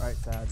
Right side.